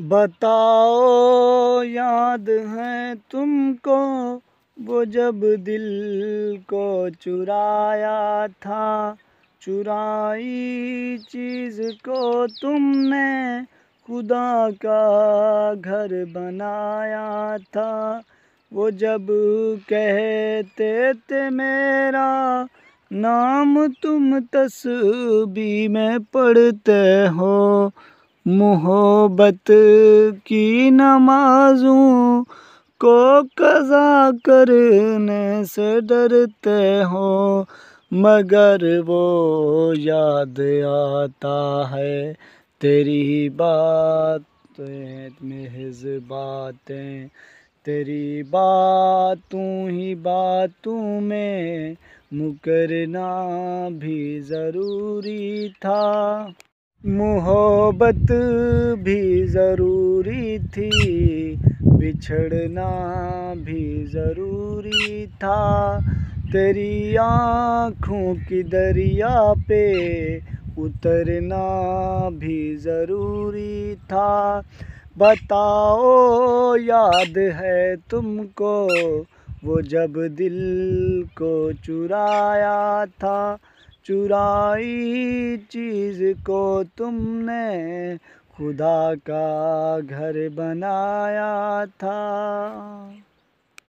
बताओ, याद है तुमको? वो जब दिल को चुराया था, चुराई चीज़ को तुमने, खुदा का घर बनाया था। वो जब कहते थे मेरा, नाम तुम तस्बी में पढ़ते हो मोहब्बत की नमाज़ों को कज़ा करने से डरते हो, मगर वो याद आता है। तेरी बातें, महज बातें, तेरी बातों ही बातों में मुकरना भी ज़रूरी था। मोहब्बत भी ज़रूरी थी, बिछड़ना भी ज़रूरी था। तेरी आँखों की दरिया पे उतरना भी ज़रूरी था। बताओ, याद है तुमको, वो जब दिल को चुराया था। चुराई चीज़ को तुमने खुदा का घर बनाया था।